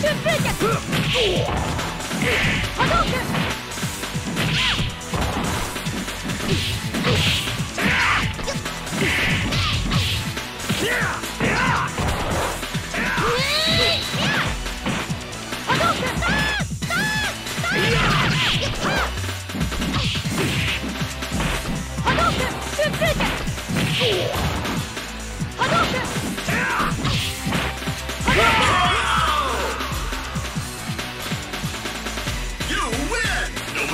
動拳波動拳旋風脚波動拳波動拳波動拳旋風脚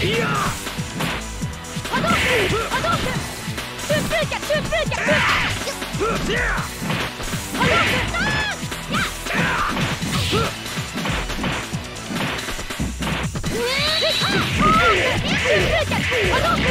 いや波動拳波動拳春風脚春風脚波動拳あーやっ